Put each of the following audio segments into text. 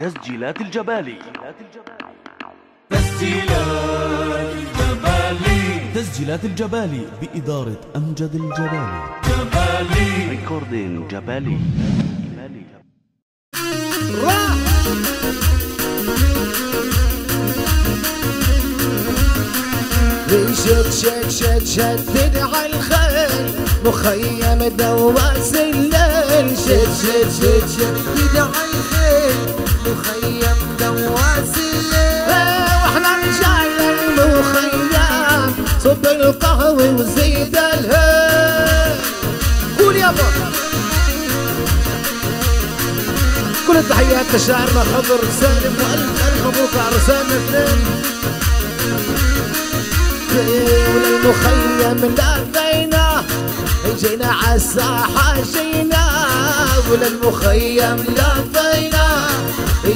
تسجيلات الجبالي تسجيلات الجبالي تسجيلات الجبالي بإدارة أمجد الجبالي جبالي ريكوردين جبالي جبالي. شد شد شد شد على الخيل مخيم دواس الليل. شد شد شد شد على الخيل مخيم دواس الليل. وإحنا رجال المخيم. صب القهوة وزيد الهيل. قول يابا كل التحيات لشاعرنا خضر سالم والف ألف مبروك على رسالنا اثنين. وللمخيم لفينا جينا عالساحة جينا وللمخيم لفينا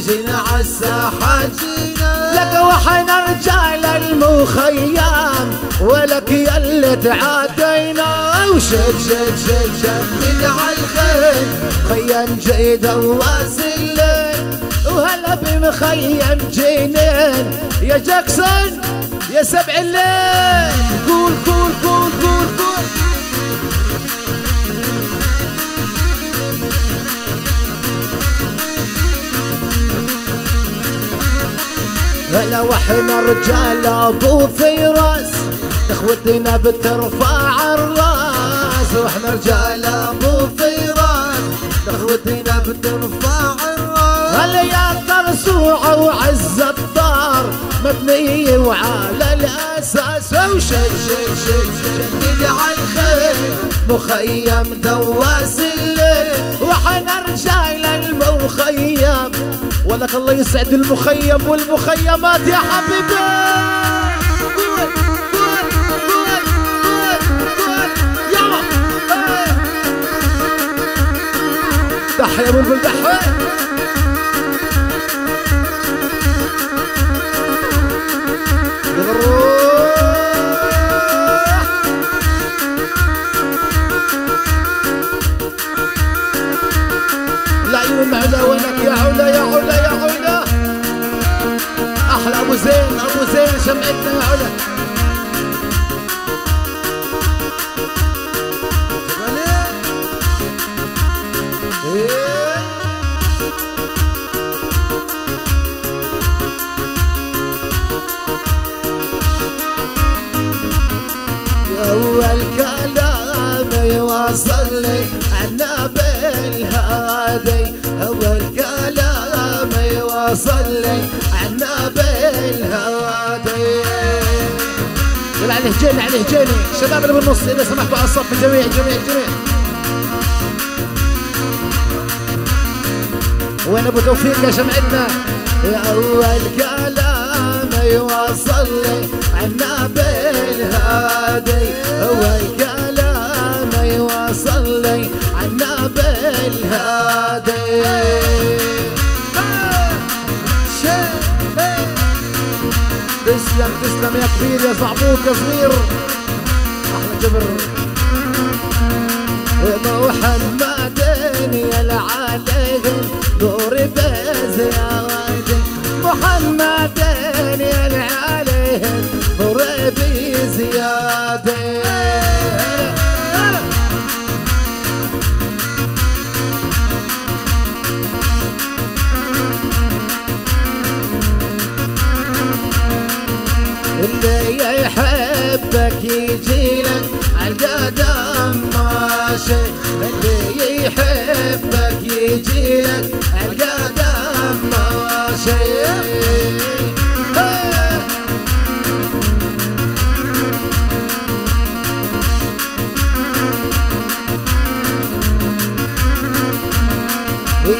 جينا عالساحة جينا. لك وحنا رجال المخيم ولك يلي تعادينا. وشد شد شد شد على الخيل خيم جيد واسلين وهلا بمخيم جينين يا جاكسون يا سبع الليل. قول قول قول قول قول. هلا وحنا رجال أبو فراس إخوتنا بترفع الراس. وإحنا رجال أبو فراس إخوتنا بترفع الراس. هلا يا ترسوع وعز الدار مبنية وعلى الأساس. وشد شد شد شد على الخيل مخيم دواس الليل. وحنا رجال المخيم. ولك الله يسعد المخيم والمخيمات يا حبيبي. يا بلبل دحي علا وينك يا علا يا علا يا علا أحلى أبو زين أبو زين شمعتنا يا علا إيه. أول كلام يوصل لي عنا قول عليه جيني شباب اللي بالنص إذا سمحتوا على الصف الجميع جميع جميع وين أبو توفيق يا شمعتنا. يا اول كلام يوصل لي عنا بالهادي اول كلام يوصل لي عنا بالهادي تسلم تسلم يا كبير يا زعبوك يا صغير أحلى جبر. محمد يا العالم دور بزيادة محمد اللي يحبك يجيلك عالقدم ماشي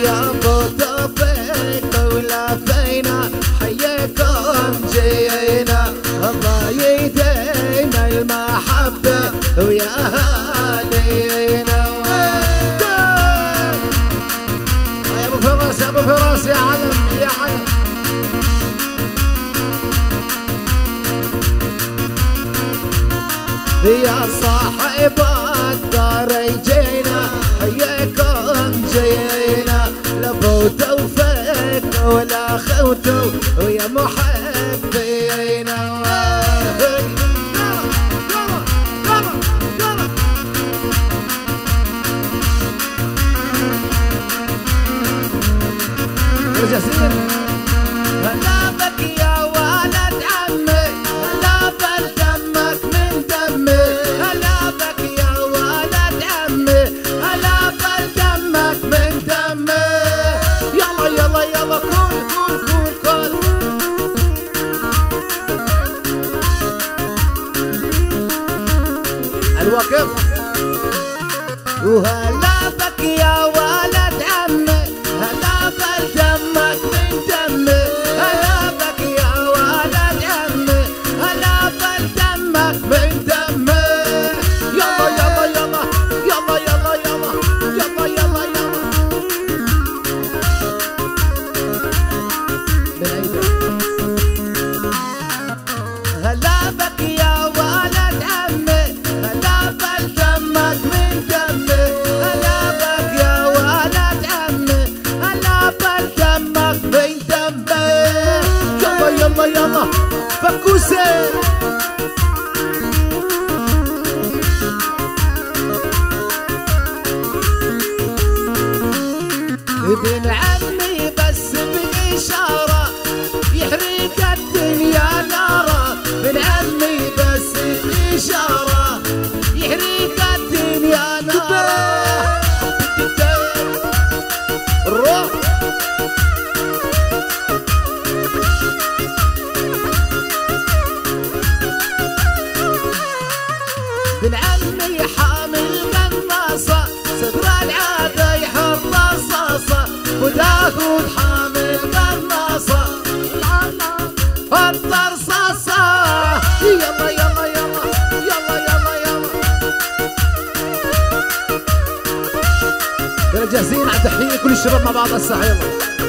يا ابو يا صاحب الدار جينا حياكم جينا لبو توفيق ولا خوته ويا محبين الشباب مع بعض يلا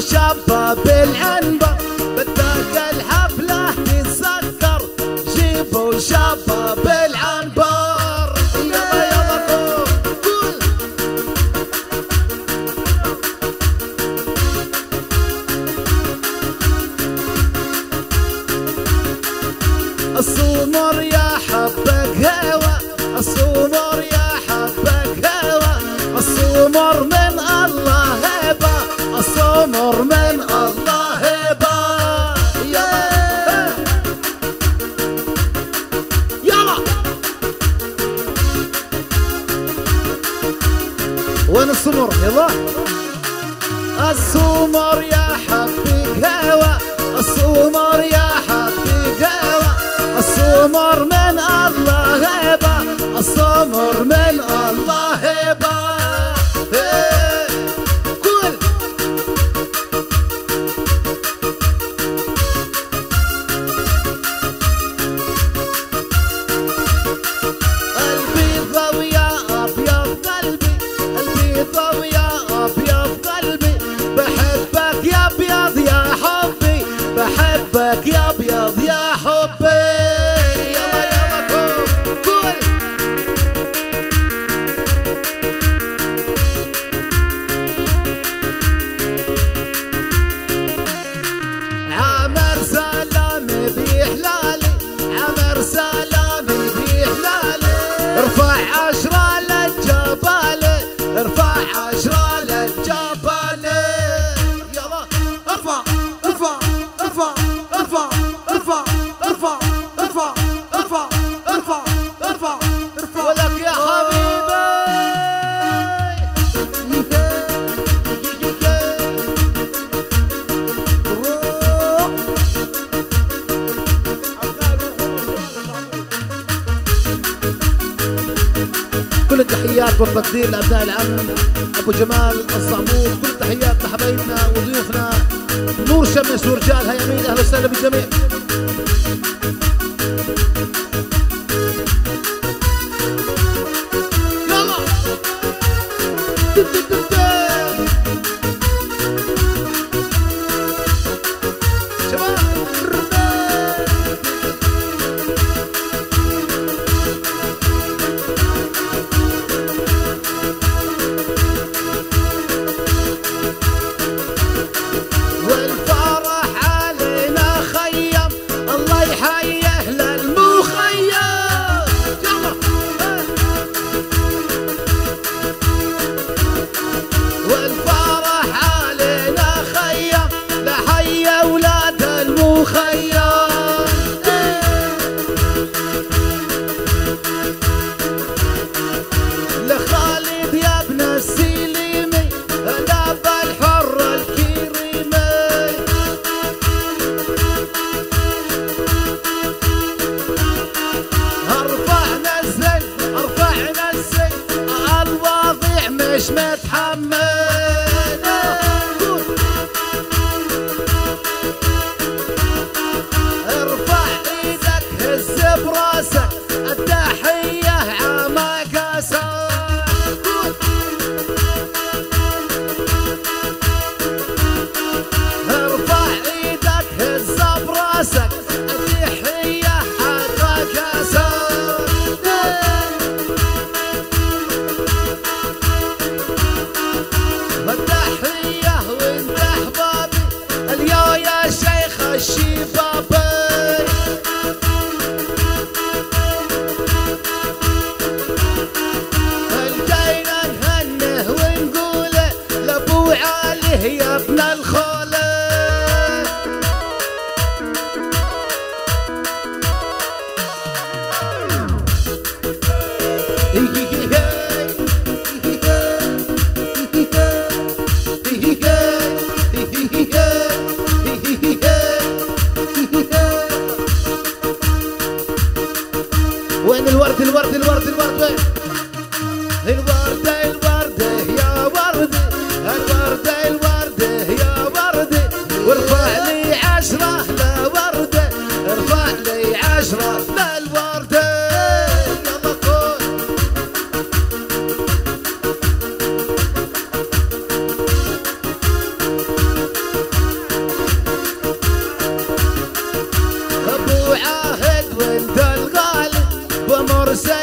شابة بالعنبر. وين السمر؟ يلا. السمر يا حب القهوة السمر يا حب القهوة السمر من الله هبة السمر من الله هبة. good. كل التحيات والتقدير لأبناء العم أبو جمال الصعبود كل التحيات لحبايبنا وضيوفنا. نور شمس ورجالها يمين أهلا وسهلا بالجميع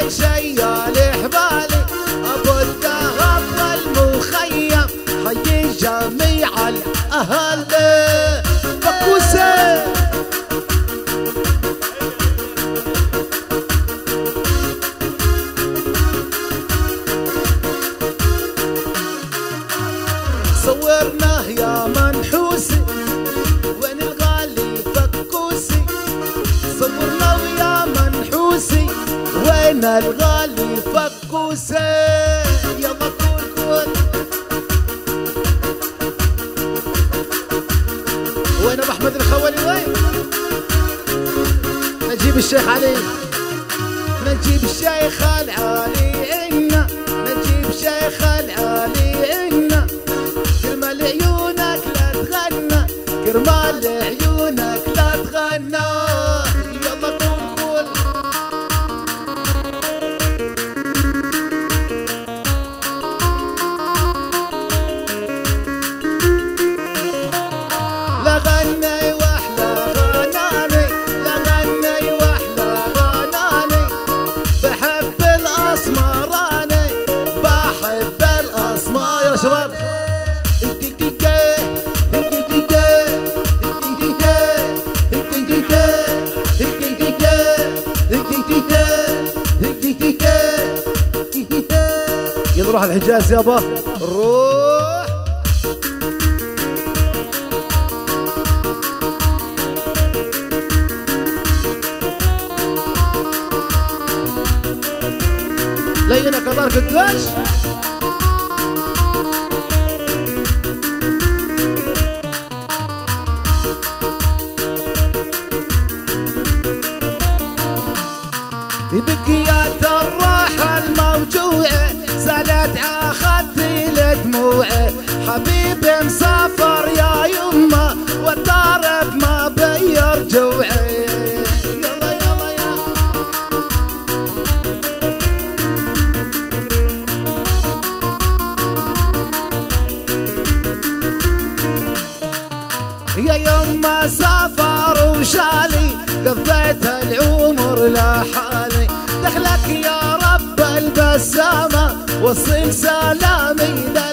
شيال حبالي أبو الدهب المخيم حي الجميع الأهل وين أبو أحمد الخولي وين؟ نجيب الشيخ علي. نجيب الشيخ العالي. عنا نجيب الشيخ العالي. عنا كرمال عيونك لا تغنى. كرمال عيونك لا تغنى. نروح الحجاز يابا نروح لينا في الدوش. مسافر يا يما والطارف ما بير جوعي. يا يما سافر وشالي قضيت العمر لحالي دخلك يا رب البسامة وصل سلامي ذا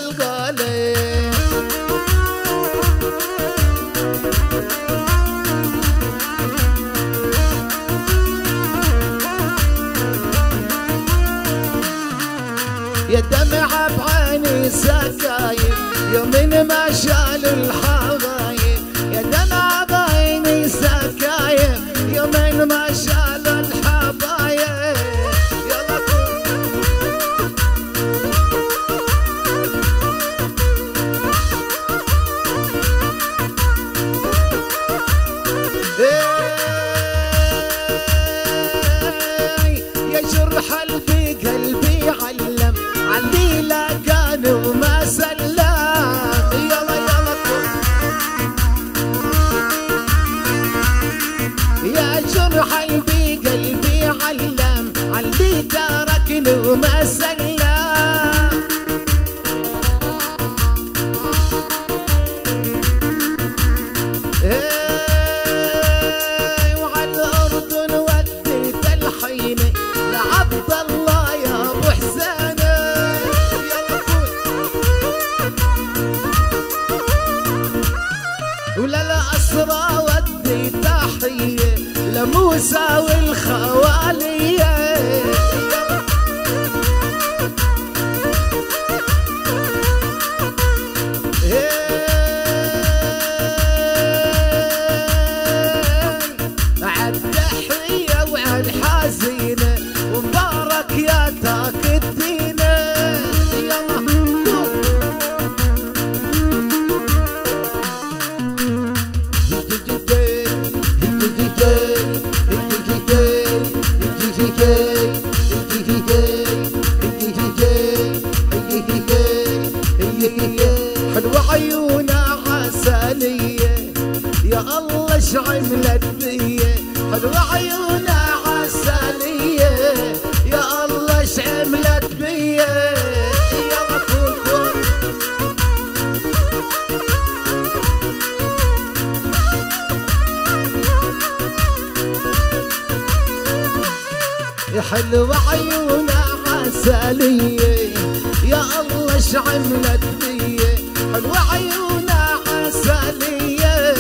العملة الدية حلوة عيونها عسلية.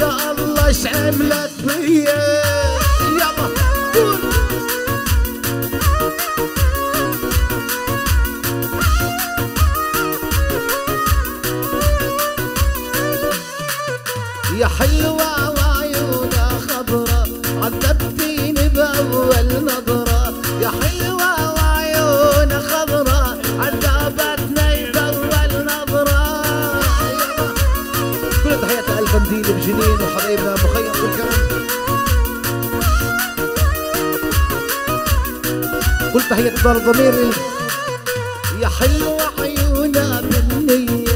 يا الله اش عملت بيا تحية إدارة ضمير يا حلوة عيونا بالنية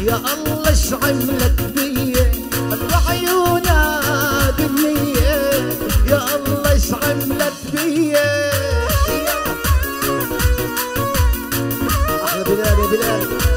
يا الله إيش عملت بيا؟ حلوة عيونا بالنية يا الله إيش عملت بيا؟ أحلى بلال يا بلال.